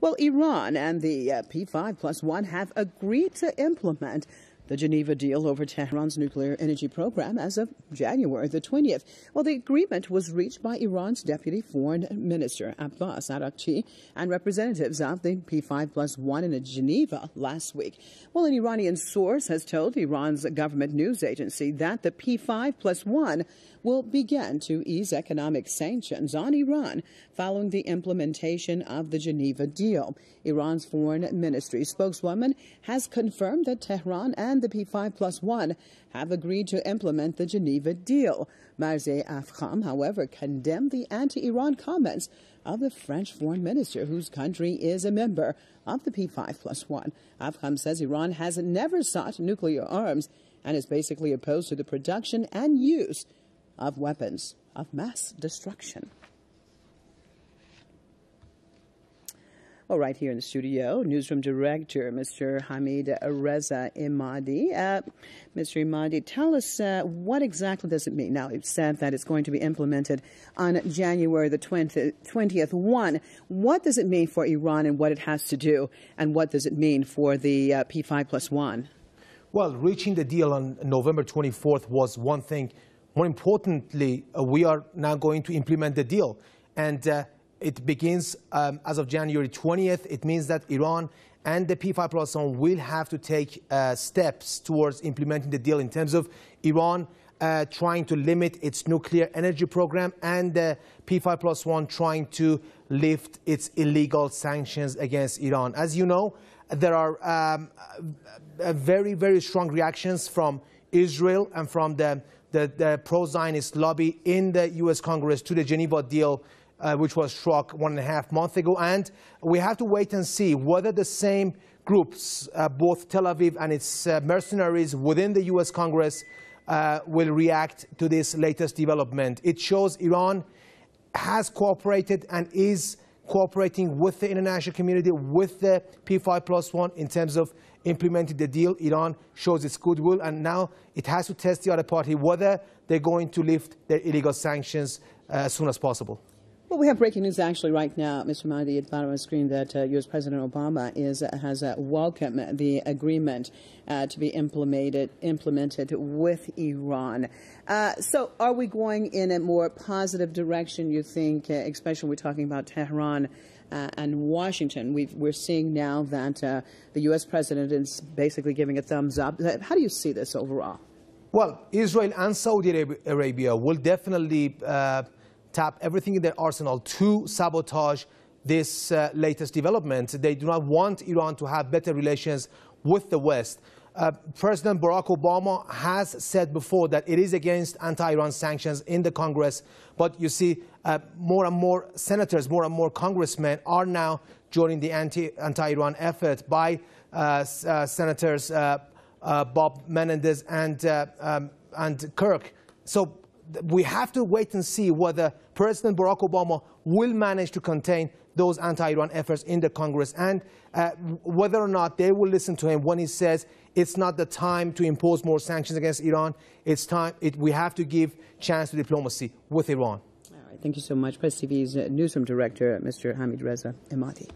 Well, Iran and the uh, P5 plus one have agreed to implement the Geneva deal over Tehran's nuclear energy program as of January the 20th. Well, the agreement was reached by Iran's deputy foreign minister, Abbas Araghchi, and representatives of the P5 plus one in Geneva last week. Well, an Iranian source has told Iran's government news agency that the P5 plus one will begin to ease economic sanctions on Iran following the implementation of the Geneva deal. Iran's foreign ministry spokeswoman has confirmed that Tehran and the P5 plus one have agreed to implement the Geneva deal. Marzieh Afkham, however, condemned the anti-Iran comments of the French foreign minister, whose country is a member of the P5 plus one. Afkham says Iran has never sought nuclear arms and is basically opposed to the production and use of weapons of mass destruction. Right here in the studio, newsroom director, Mr. Hamid Reza Emadi. Uh, Mr. Emadi, tell us uh, what exactly does it mean? Now, it said that it's going to be implemented on January the 20th, 20th. One, what does it mean for Iran and what it has to do? And what does it mean for the uh, P5 plus one? Well, reaching the deal on November 24th was one thing. More importantly, uh, we are now going to implement the deal. And uh, it begins um, as of January 20th. It means that Iran and the P5 plus one will have to take uh, steps towards implementing the deal in terms of Iran uh, trying to limit its nuclear energy program and the P5 plus one trying to lift its illegal sanctions against Iran. As you know, there are um, very, very strong reactions from Israel and from the the, the pro-Zionist lobby in the U.S. Congress to the Geneva deal, uh, which was struck one and a half months ago. And we have to wait and see whether the same groups, uh, both Tel Aviv and its uh, mercenaries within the U.S. Congress, uh, will react to this latest development. It shows Iran has cooperated and is cooperating with the international community, with the P5 plus one in terms of implementing the deal. Iran shows its goodwill, and now it has to test the other party whether they're going to lift their illegal sanctions uh, as soon as possible. Well, we have breaking news actually right now, Mr. Emadi, at the bottom of the screen that uh, U.S. President Obama is uh, has uh, welcomed the agreement uh, to be implemented implemented with Iran. Uh, so, are we going in a more positive direction? You think, uh, especially we're talking about Tehran? and Washington, we are seeing now that the U.S. president is basically giving a thumbs up. How do you see this overall? Well, Israel and Saudi Arabia will definitely tap everything in their arsenal to sabotage this uh, latest development. They do not want Iran to have better relations with the West. Uh, President Barack Obama has said before that it is against anti-Iran sanctions in the Congress, but you see uh, more and more senators, more and more congressmen are now joining the anti-Iran effort by uh, uh Senators uh, Bob Menendez and, um, and Kirk. So we have to wait and see whether President Barack Obama will manage to contain those anti-Iran efforts in the Congress and uh, whether or not they will listen to him when he says it's not the time to impose more sanctions against Iran. It's time. It, we have to give chance to diplomacy with Iran. All right. Thank you so much. Press TV's uh, newsroom director, Mr. Hamid Reza Emadi.